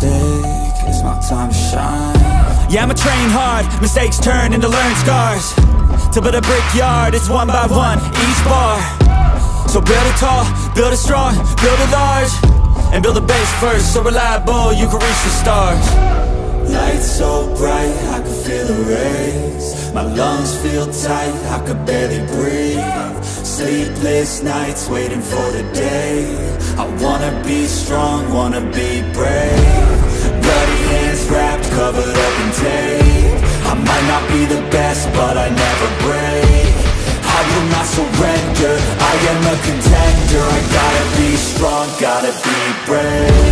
mistake, it's my time to shine. Yeah, I'ma train hard, mistakes turn into learned scars. To build a brickyard, it's one by one, each bar. So build it tall, build it strong, build it large. And build a base first, so reliable you can reach the stars. Lights so bright, I can feel the rays. My lungs feel tight, I could barely breathe. Sleepless nights, waiting for the day be strong, wanna be brave. Bloody hands wrapped, covered up in tape. I might not be the best, but I never break. I will not surrender, I am a contender. I gotta be strong, gotta be brave